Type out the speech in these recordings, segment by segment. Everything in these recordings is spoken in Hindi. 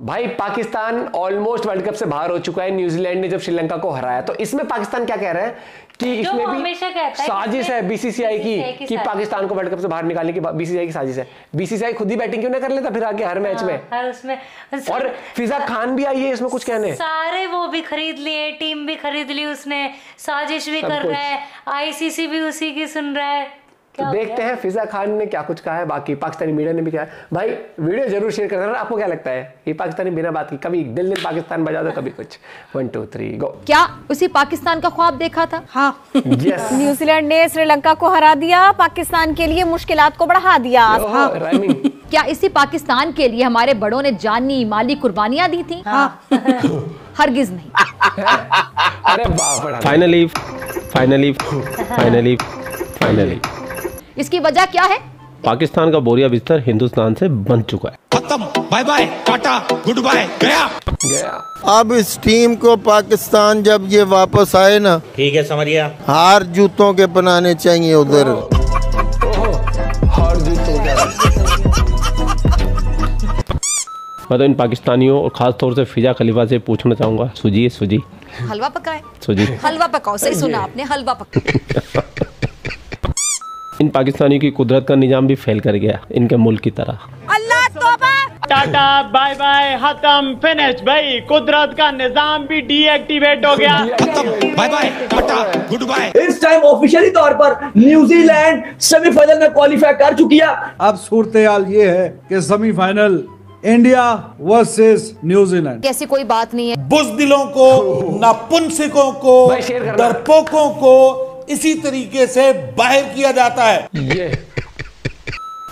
भाई पाकिस्तान ऑलमोस्ट वर्ल्ड कप से बाहर हो चुका है। न्यूजीलैंड ने जब श्रीलंका को हराया तो इसमें पाकिस्तान क्या कह रहा है कि इसमें भी हमेशा कहता है कि साजिश है बीसीसीआई की कि पाकिस्तान को वर्ल्ड कप से बाहर निकालने की बीसीसीआई की साजिश है। बीसीसीआई खुद ही बैटिंग क्यों ना कर लेता फिर आगे हर मैच में? हर उसमें और फिजा खान भी आई है इसमें कुछ कहने। सारे वो भी खरीद लिए टीम भी खरीद ली उसने। साजिश भी कर। रहा है। आईसीसी भी उसी की सुन रहा है। तो देखते हैं फिजा खान ने क्या कुछ कहा है बाकी पाकिस्तानी मीडिया ने भी कहा है। भाई वीडियो ज़रूर शेयर कर देना आपको क्या लगता है? ये पाकिस्तानी बिना बात की कभी दिल दिल पाकिस्तान बजा दो कभी कुछ। वन टू थ्री गो क्या उसी पाकिस्तान का ख्वाब देखा था? हाँ। यस न्यूजीलैंड ने श्रीलंका को हरा दिया पाकिस्तान के लिए मुश्किल को बढ़ा दिया। हाँ। क्या इसी पाकिस्तान के लिए हमारे बड़ों ने जानी माली कुर्बानियाँ दी थी? हाँ। हरगिज नहीं। अरे बाप फाइनली फाइनली फाइनली फाइनली इसकी वजह क्या है? पाकिस्तान का बोरिया बिस्तर हिंदुस्तान से बन चुका है। खत्म। Bye bye tata good bye गया। गया। अब इस टीम को पाकिस्तान जब ये वापस आए ना ठीक है समझिया हार जूतों के बनाने चाहिए उधर। ओहो जूतों का मैं तो इन पाकिस्तानियों और खास तौर से फिजा खलीफा से पूछना चाहूँगा। सुजी सुजी हलवा पकाए? सुजी हलवा पकाओ सही सुना आपने हलवा पकाओ। इन पाकिस्तानियों की कुदरत का निज़ाम भी फेल कर गया इनके मुल्क की तरह। टाटा बाय बाय खत्म फिनिश। भाई कुदरत का निज़ाम भी डीएक्टिवेट हो गया। Bye bye tata good bye इस टाइम ऑफिशियली तौर पर न्यूजीलैंड सेमीफाइनल में क्वालिफाई कर चुकी है। अब सूरत हाल ये है कि सेमीफाइनल इंडिया वर्सेस न्यूजीलैंड ऐसी कोई बात नहीं है। बुजदिलों को नापुंसकों को डरपोकों को इसी तरीके से बाहर किया जाता है। ये।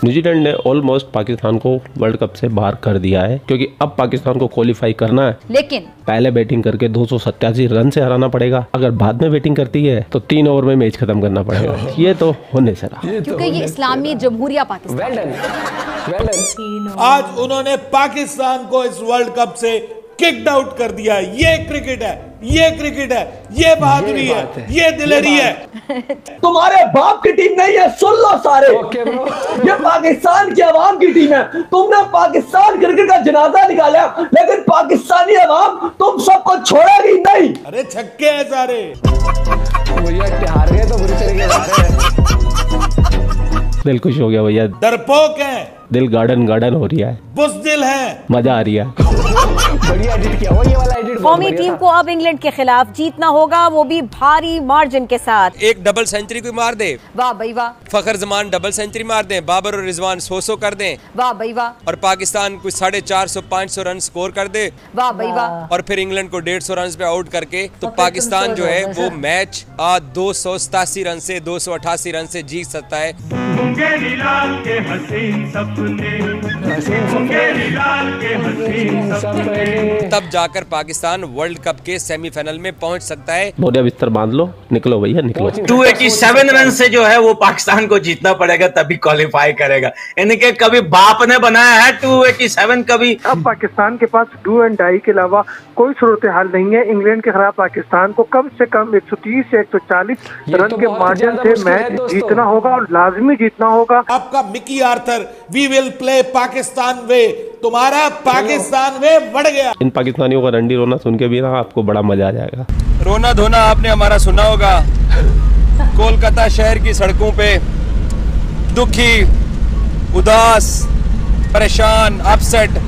न्यूजीलैंड ने ऑलमोस्ट पाकिस्तान को वर्ल्ड कप से बाहर कर दिया है क्योंकि अब पाकिस्तान को क्वालिफाई करना है। लेकिन पहले बैटिंग करके दो सौ सत्तासी रन से हराना पड़ेगा। अगर बाद में बैटिंग करती है तो तीन ओवर में मैच खत्म करना पड़ेगा। ये तो होने से रहा। क्योंकि ये इस्लामी जमहूरिया Pakistan. Well done well done आज उन्होंने पाकिस्तान को इस वर्ल्ड कप से किक्ड आउट कर दिया ये क्रिकेट है ये क्रिकेट है ये बहादुरी है है। ये दिलेरी है। तुम्हारे बाप की टीम नहीं है सुन लो सारे। ओके ये पाकिस्तान की आवाम की टीम है। तुमने पाकिस्तान क्रिकेट का जनाजा निकाला लेकिन पाकिस्तानी आवाम तुम सबको छोड़ेगी नहीं। अरे छक्के हैं सारे। मुझे हार गए तो बुरी तरीके हारे दिल खुश हो गया भैया। डरपोक है। दिल गार्डन गार्डन हो रहा है। बुजदिल हैं। मज़ा आ रहा है। बढ़िया एडिट किया। वो ये वाला कौमी टीम को अब इंग्लैंड के खिलाफ जीतना होगा वो भी भारी मार्जिन के साथ। एक डबल सेंचुरी को मार दे। वाह भाई वाह। फखर जमान डबल सेंचुरी मार दे बाबर और रिजवान सो सौ कर दे। वाह भाई वाह। और पाकिस्तान कुछ साढ़े चार सौ पाँच सौ रन स्कोर कर दे। वाह भाई वाह। और फिर इंग्लैंड को डेढ़ सौ रन पे आउट करके तो पाकिस्तान जो है वो मैच दो सौ सतासी रन से दो सौ अठासी रन से जीत सकता है। तब जाकर पाकिस्तान वर्ल्ड कप के सेमीफाइनल में पहुँच सकता है। बोरिया बिस्तर बाँध लो। निकलो भैया निकलो। 287 रन से जो है वो पाकिस्तान को जीतना पड़ेगा तभी क्वालिफाई करेगा। यानी कि कभी बाप ने बनाया है 287 कभी अब पाकिस्तान के पास डू एंड डाई के अलावा कोई सूरत हाल नहीं है। इंग्लैंड के खिलाफ पाकिस्तान को कम से कम 130 से 140 ये रन तो के मार्जिन से मैच जीतना होगा और लाजमी जीतना होगा। आपका Mickey Arthur we will play Pakistan way तुम्हारा पाकिस्तान में बढ़ गया। इन पाकिस्तानियों का रंडी रोना सुन के भी ना आपको बड़ा मज़ा आ जाएगा। रोना धोना आपने हमारा सुना होगा। कोलकाता शहर की सड़कों पे दुखी उदास परेशान अपसेट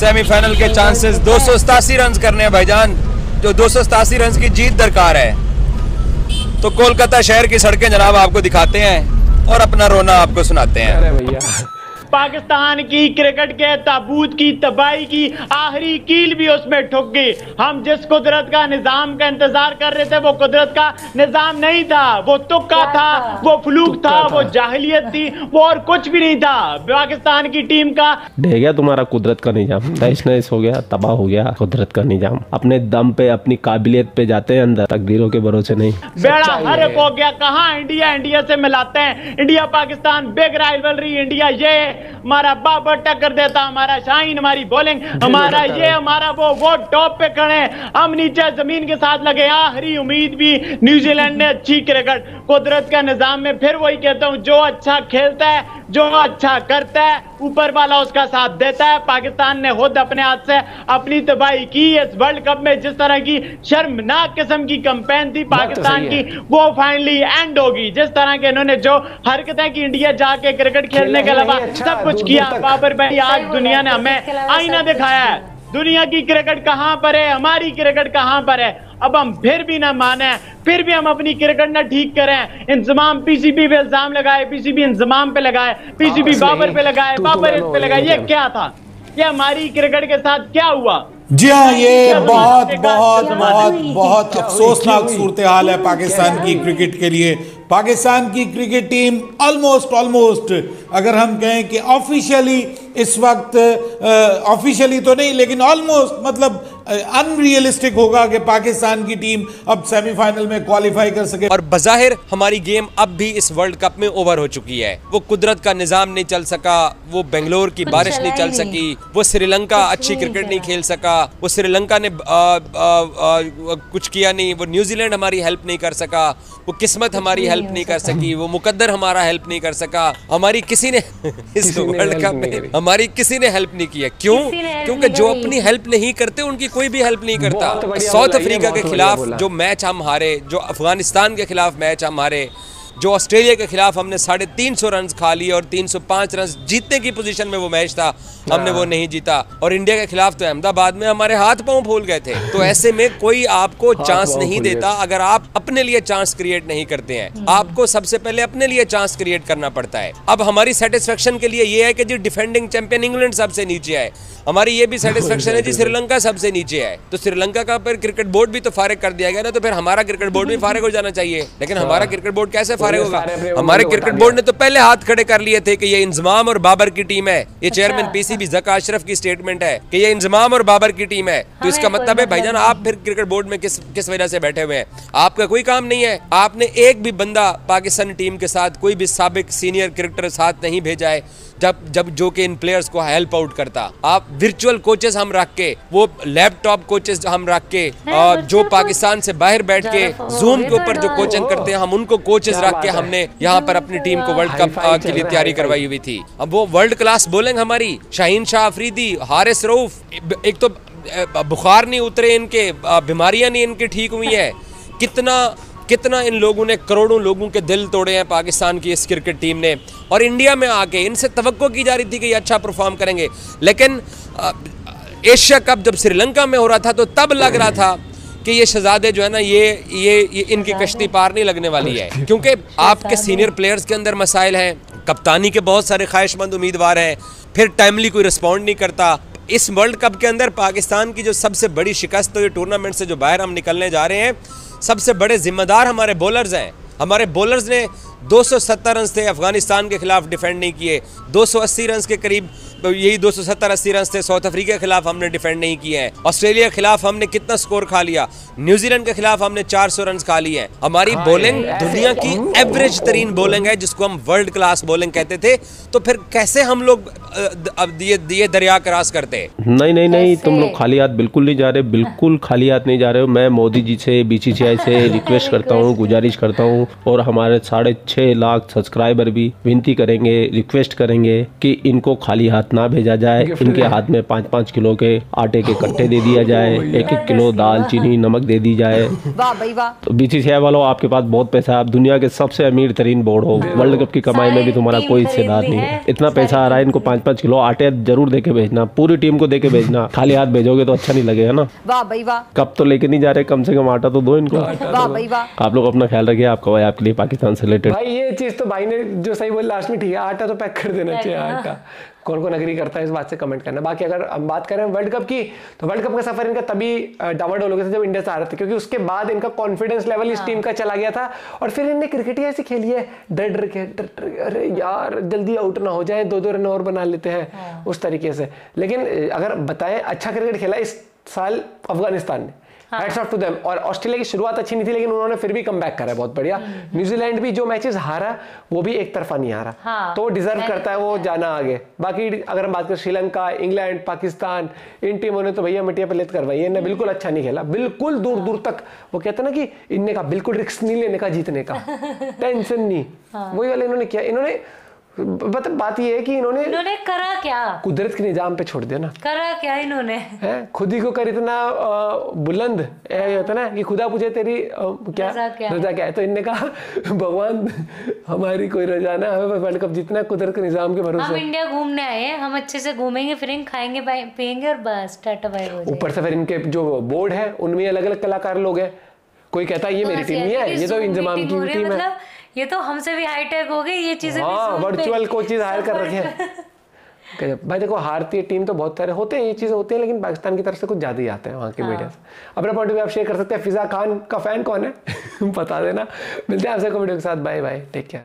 सेमीफाइनल के चांसेस दो सौ रन करने हैं भाईजान। जो दो सौ रन की जीत दरकार है। तो कोलकाता शहर की सड़कें जनाब आपको दिखाते हैं और अपना रोना आपको सुनाते हैं। अरे भैया। पाकिस्तान की क्रिकेट के ताबूत की तबाही की आखिरी कील भी उसमें ठुक गई। हम जिस कुदरत का निज़ाम का इंतज़ार कर रहे थे वो कुदरत का निज़ाम नहीं था। वो तुक्का था वो फ्लूक था वो जाहिलियत थी वो और कुछ भी नहीं था। पाकिस्तान की टीम का ढह गया तुम्हारा कुदरत का निज़ाम। तहस नहस हो गया तबाह हो गया कुदरत का निज़ाम। अपने दम पे अपनी काबिलियत पे जाते हैं अंदर तकदीरों के भरोसे नहीं। बेड़ा हरक हो गया। कहाँ इंडिया इंडिया से मिलाते हैं? India Pakistan big rivalry India ये हमारा बाबर टक्कर देता हमारा शाइन हमारी बॉलिंग हमारा ये हमारा वो वो टॉप पे खड़े हम नीचे ज़मीन के साथ लगे आखिरी उम्मीद भी न्यूजीलैंड ने अच्छी क्रिकेट कुदरत का निज़ाम में फिर वही कहता हूँ जो अच्छा खेलता है जो अच्छा करता है ऊपर वाला उसका साथ देता है। पाकिस्तान ने खुद अपने हाथ से अपनी तबाही की इस वर्ल्ड कप में जिस तरह की शर्मनाक किस्म की कंपेन थी पाकिस्तान सही की वो फाइनली एंड होगी। जिस तरह के इन्होंने जो हरकतें की इंडिया जाके क्रिकेट खेलने के अलावा अच्छा, सब कुछ किया। बाबर भाई आज दुनिया ने हमें आईना दिखाया है। दुनिया की क्रिकेट कहाँ पर है? हमारी क्रिकेट कहाँ पर है? अब हम फिर भी ना माने फिर भी हम अपनी क्रिकेट ना ठीक करें। इंतज़ाम पीसीबी पे इल्ज़ाम लगाए पीसीबी इंतज़ाम पे लगाए पीसीबी बाबर पे लगाए बाबर इस पे लगाए। ये है। क्या? था? ये हमारी क्रिकेट के साथ क्या हुआ? जी हाँ ये बहुत बहुत बहुत बहुत अफसोसनाक सूरत हाल है पाकिस्तान की क्रिकेट के लिए। पाकिस्तान की क्रिकेट टीम ऑलमोस्ट ऑलमोस्ट अगर हम कहें कि ऑफिशियली इस वक्त ऑफिशियली तो नहीं लेकिन ऑलमोस्ट मतलब अनरियलिस्टिक होगा कि पाकिस्तान की टीम अब सेमीफाइनल में क्वालिफाई कर सके। और बज़ाहिर हमारी गेम अब भी इस वर्ल्ड कप में ओवर हो चुकी है। वो कुदरत का निज़ाम नहीं चल सका वो बेंगलोर की बारिश नहीं चल सकी वो श्रीलंका अच्छी क्रिकेट नहीं खेल सका वो श्रीलंका ने आ, आ, आ, कुछ किया नहीं वो न्यूजीलैंड हमारी हेल्प नहीं कर सका वो किस्मत हमारी हेल्प नहीं कर सकी। वो मुकद्दर हमारा हेल्प नहीं कर सका हमारी किसी ने इस वर्ल्ड कप में हमारी किसी ने हेल्प नहीं किया। क्यों? क्योंकि जो अपनी हेल्प नहीं करते उनकी कोई भी हेल्प नहीं करता। साउथ अफ्रीका के खिलाफ जो मैच हम हारे जो अफ़गानिस्तान के खिलाफ मैच हम हारे जो ऑस्ट्रेलिया के खिलाफ हमने साढ़े तीन सौ रन खा लिए और तीन सौ पाँच रन जीतने की पोजीशन में वो मैच था। हमने वो नहीं जीता। और इंडिया के खिलाफ तो अहमदाबाद में हमारे हाथ पाँव फूल गए थे। तो ऐसे में कोई आपको चांस नहीं देता अगर आप अपने लिए चांस क्रिएट नहीं करते हैं। आपको सबसे पहले अपने लिए चांस क्रिएट करना पड़ता है। अब हमारी सेटिस्फेक्शन के लिए ये है कि जी डिफेंडिंग चैंपियन इंग्लैंड सबसे नीचे आए हमारी ये भी सेटिस्फेक्शन है जी श्रीलंका सबसे नीचे आए तो श्रीलंका का फिर क्रिकेट बोर्ड भी तो फारिग कर दिया गया ना तो फिर हमारा क्रिकेट बोर्ड भी फारिग हो जाना चाहिए। लेकिन हमारा क्रिकेट बोर्ड कैसे फारिग होगा? हमारे क्रिकेट बोर्ड ने तो पहले हाथ खड़े कर लिए थे कि ये इंजमाम और बाबर की टीम है। ये चेयरमैन पीसीबी जका अशरफ की स्टेटमेंट है कि ये इंजमाम और बाबर की टीम है। तो इसका मतलब है मतलब भाईजान आप फिर क्रिकेट बोर्ड में किस किस वजह से बैठे हुए हैं? आपका कोई काम नहीं है। आपने एक भी बंदा पाकिस्तानी टीम के साथ कोई भी सबक सीनियर क्रिकेटर साथ नहीं भेजा है जब जब जो कि इन प्लेयर्स को हेल्प आउट करता। आप वर्चुअल कोचेस हम रख के वो लैपटॉप कोचेस हम रख के और जो पाकिस्तान से बाहर बैठ के जूम के ऊपर जो तो- कोचिंग करते हैं हम उनको कोचेस रख के हमने यहाँ पर अपनी टीम को वर्ल्ड कप के लिए तैयारी करवाई हुई थी। अब वो वर्ल्ड क्लास बोलेंगे हमारी शाहीन शाह अफरीदी, हारिस रऊफ, एक तो बुखार नहीं उतरे इनके बीमारियाँ नहीं इनकी ठीक हुई हैं। कितना कितना इन लोगों ने, करोड़ों लोगों के दिल तोड़े हैं पाकिस्तान की इस क्रिकेट टीम ने। और इंडिया में आके इनसे तवक्को की जा रही थी कि ये अच्छा परफॉर्म करेंगे। लेकिन एशिया कप जब श्रीलंका में हो रहा था तो तब लग रहा था कि ये शहजादे जो है ना ये ये, ये इनकी कश्ती पार नहीं लगने वाली है। क्योंकि आपके सीनियर प्लेयर्स के अंदर मसाइल हैं कप्तानी के बहुत सारे ख्वाहिशमंद उम्मीदवार हैं फिर टाइमली कोई रिस्पॉन्ड नहीं करता। इस वर्ल्ड कप के अंदर पाकिस्तान की जो सबसे बड़ी शिकस्त तो टूर्नामेंट से जो बाहर हम निकलने जा रहे हैं सबसे बड़े जिम्मेदार हमारे बॉलर्स हैं। हमारे बॉलर्स ने 270 रन थे अफ़गानिस्तान के खिलाफ डिफेंड नहीं किए 280 रन के करीब तो यही 270 अस्सी रन थे। साउथ अफ्रीका के खिलाफ हमने डिफेंड नहीं किए हैं। ऑस्ट्रेलिया के खिलाफ हमने कितना स्कोर खा लिया? न्यूजीलैंड के खिलाफ हमने 400 रन खा लिए हैं। हमारी बॉलिंग दुनिया की एवरेज तरीन बॉलिंग है जिसको हम वर्ल्ड क्लास बॉलिंग कहते थे। तो फिर कैसे हम लोग अब ये ये दरिया क्रॉस करते नहीं नहीं नहीं तुम लोग खाली हाथ बिल्कुल नहीं जा रहे बिल्कुल खाली हाथ नहीं जा रहे हो। मैं मोदी जी से बीसीसीआई से रिक्वेस्ट करता हूँ गुजारिश करता हूँ और हमारे साढ़े छः लाख सब्सक्राइबर भी विनती करेंगे रिक्वेस्ट करेंगे कि इनको खाली हाथ ना भेजा जाए। इनके हाथ में पाँच पाँच किलो के आटे के कट्टे दे दिया जाए। एक एक किलो दाल चीनी नमक दे दी जाए। वाह भाई वाह। तो वालों आपके पास बहुत पैसा है। आप दुनिया के सबसे अमीर तरीन बोर्ड हो। वर्ल्ड कप की कमाई में भी तुम्हारा कोई हिस्सेदार नहीं है, है। इतना पैसा आ रहा है इनको पाँच पाँच किलो आटे ज़रूर दे के भेजना। पूरी टीम को दे के भेजना। खाली हाथ भेजोगे तो अच्छा नहीं लगेगा ना। वाह भाई वाह। कप तो लेके नहीं जा रहे कम से कम आटा तो दो इनको। वाह भाई वाह। आप लोग अपना ख्याल रखिए आपका भाई आपके लिए पाकिस्तान से रिलेटेड। भाई ये चीज़ तो भाई ने जो सही बोल लास्ट में ठीक है। आटा तो पैक कर देना चाहिए आटा। कौन कौन अग्री करता है इस बात से कमेंट करना। बाकी अगर हम बात करें वर्ल्ड कप की तो वर्ल्ड कप का सफ़र इनका तभी डावाडोल हो गया था जब इंडिया से आ रहे थे क्योंकि उसके बाद इनका कॉन्फिडेंस लेवल इस टीम का चला गया था और फिर इनने क्रिकेट ही ऐसी खेली है। डर डर के डर डर अरे यार जल्दी आउट ना हो जाए दो दो रन और बना लेते हैं उस तरीके से। लेकिन अगर बताएँ अच्छा क्रिकेट खेला इस साल अफ़गानिस्तान ने। हैट्स ऑफ़ टू देम और ऑस्ट्रेलिया की शुरुआत अच्छी नहीं थी लेकिन उन्होंने फिर भी कम बैक करा है बहुत बढ़िया। न्यूजीलैंड भी जो मैचेस हारा वो भी एक तरफा नहीं हारा। हाँ, तो डिजर्व करता है वो जाना आगे। बाकी अगर हम बात करें श्रीलंका इंग्लैंड पाकिस्तान इन टीमों ने तो भैया मिट्टिया पे लेत करवाई इन्हें बिल्कुल अच्छा नहीं खेला। बिल्कुल दूर दूर तक। वो कहते ना कि इनने का बिल्कुल रिस्क नहीं लेने का जीतने का। टेंशन नहीं। वही वाले इन्होंने किया। इन्होंने मतलब बात ये है कि इन्होंने इन्होंने करा क्या? कुदरत के निज़ाम पे छोड़ दिया ना। करा क्या इन्होंने? है? खुद ही को कर इतना बुलंद होता ना कि खुदा पूछे तेरी क्या? रजा क्या है? रजा क्या है? तो इनने कहा भगवान हमारी कोई रजा ना हमें वर्ल्ड कप जीतना है कुदरत के निज़ाम के भरोसे। हम इंडिया घूमने आए हैं हम अच्छे से घूमेंगे फिरेंगे खाएँगे पिएँगे और बस टाटा बाय ऊपर से फिर इनके जो बोर्ड है उनमें अलग अलग कलाकार लोग हैं। कोई कहता है ये मेरी टीम नहीं है ये तो इंजमाम की टीम है मतलब ये तो हमसे भी हाईटेक हो गई ये चीज़ें हाँ वर्चुअल कोचिज हायर कर रखे हैं। भाई देखो हारती है टीम तो बहुत सारे होते हैं ये चीज़ें होती हैं लेकिन पाकिस्तान की तरफ़ से कुछ ज़्यादा ही आते हैं वहाँ के हाँ। मीडिया से। अपना पॉइंट भी आप शेयर कर सकते हैं। फिजा खान का फ़ैन कौन है? बता देना। मिलते हैं आपसे कॉमेडियो के साथ। Bye bye take care